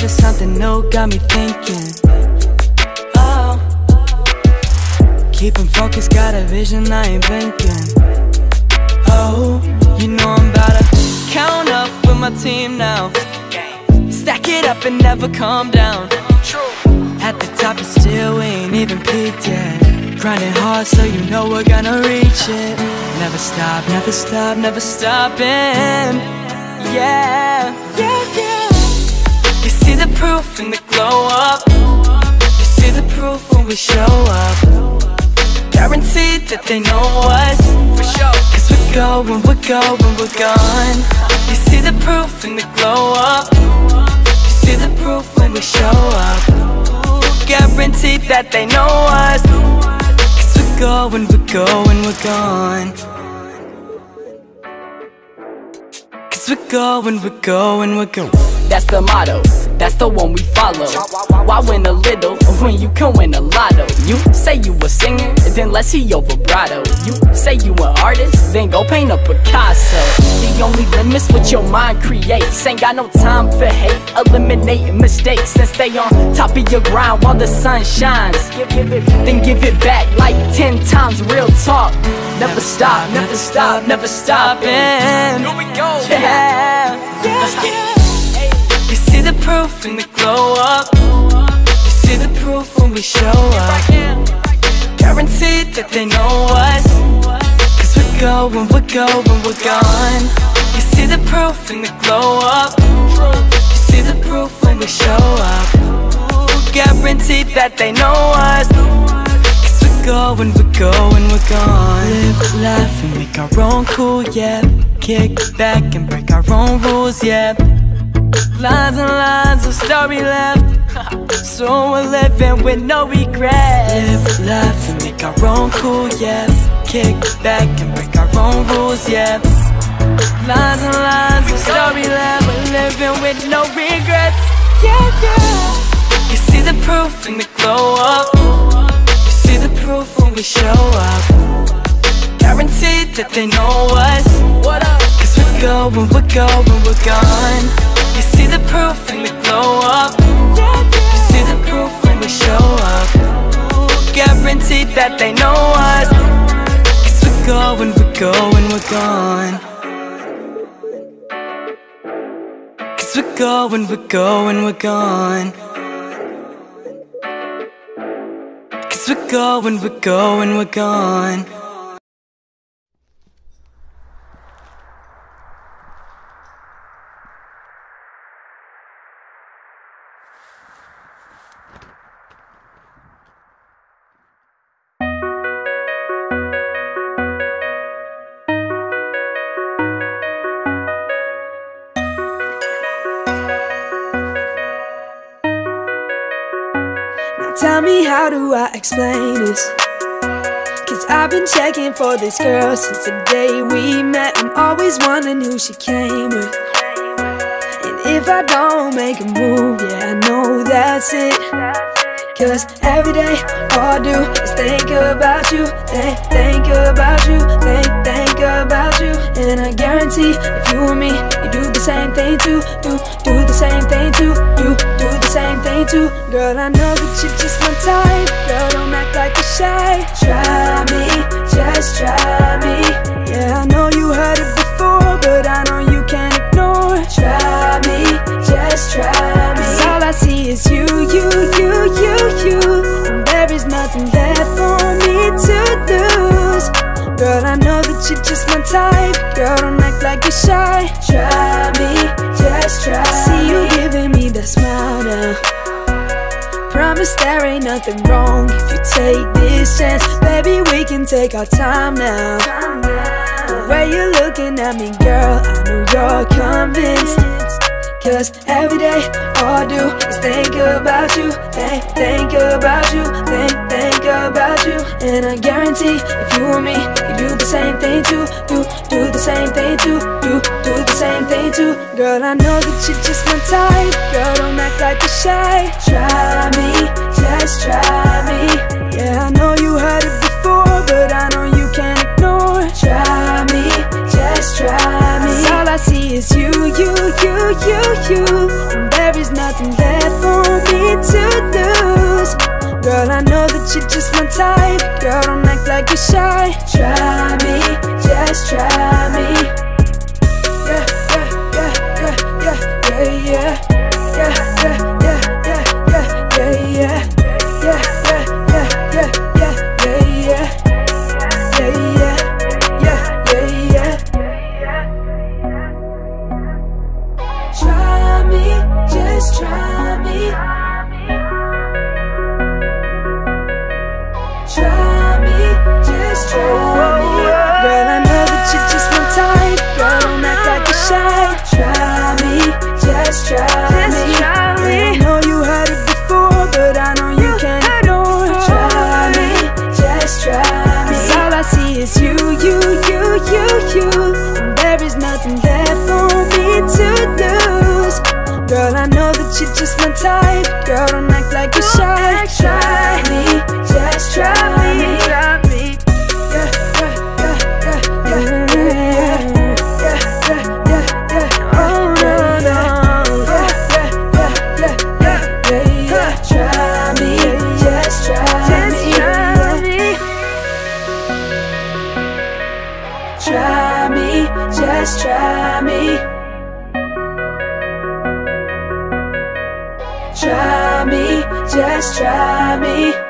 but something new got me thinking. Oh, keeping focused, got a vision, I ain't blinking. Oh, you know I'm about to count up with my team now. Stack it up and never calm down. At the top, and still we ain't even peaked yet. Grinding hard, so you know we're gonna reach it. Never stop, never stop, never stopping. Yeah, yeah. Proof in the glow up. You see the proof when we show up. Guaranteed that they know us for sure. Cause we're going, we're going, we're gone. You see the proof in the glow up. You see the proof when we show up. Guaranteed that they know us. Cause we're going, we're going, we're gone. Cause we're going, we're going, we're going. That's the motto, that's the one we follow. Why win a little when you can win a lotto? You say you a singer, then let's see your vibrato. You say you an artist, then go paint a Picasso. The only limit's what your mind creates. Ain't got no time for hate, eliminating mistakes and stay on top of your grind while the sun shines. Give, give it, then give it back like ten times. Real talk, never stop, never stop, never stopping. Here we go. Yeah, Let's get it. The proof in the glow up. You see the proof when we show up. Guaranteed that they know us. Cause we're going, we're going, we're gone. You see the proof in the glow up. You see the proof when we show up. Guaranteed that they know us. Cause we're going, we're going, we're gone. Live, laugh, and make our own cool, yeah. Kick back and break our own rules, yeah. Lines and lines of story left. So we're living with no regrets. Live, laugh, and make our own cool, yeah. Kick back and break our own rules, yeah. Lines and lines of story left. We're living with no regrets. Yeah, yeah. You see the proof in the glow up. You see the proof when we show up. Guaranteed that they know us. What up? Cause we're going, we're going, we're gone the proof in the glow up. You see the proof when we show up. Guaranteed that they know us. Cause we're going, we're going, we're gone. Cause we're going, we're going, we're gone. Cause we're going, we're going, we're gone tell me how do I explain this? Cause I've been checking for this girl since the day we met. I'm always wondering who she came with. And if I don't make a move, yeah, I know that's it. Cause every day all I do is think about you, think, think about you, think, think about you. And I guarantee if you and me, you do the same thing too, do, do the same thing too, do, Girl, I know that you're just my type, girl, don't act like you're shy. Try me, just try me. Yeah, I know you heard it before, but I know you can't ignore. Try me, just try me. 'Cause all I see is you, you, you, you, you. And there is nothing left for me to lose. Girl, I know that you're just my type. Girl, don't act like you're shy. Try me, just try. See you giving me that smile now. Promise there ain't nothing wrong if you take this chance. Baby, we can take our time now. The way you're looking at me, girl, I know you're convinced. Cause every day, all I do is think about you, think, think about you, think, think about you. And I guarantee if you and me, you do the same thing too, do, do the same thing too, Girl, I know that you're just my type Girl, don't act like you're shy. Try me, just try me. Yeah, I know you heard it before But I know you can't ignore. Try me, just try me. Cause all I see is you, you, you, you, you. And there is nothing left for me to lose. Girl, I know that you're just my type Girl, don't act like you're shy. Try me, just try me. you're just my type. Girl, don't act like you're shy, shy. Try me, just try me.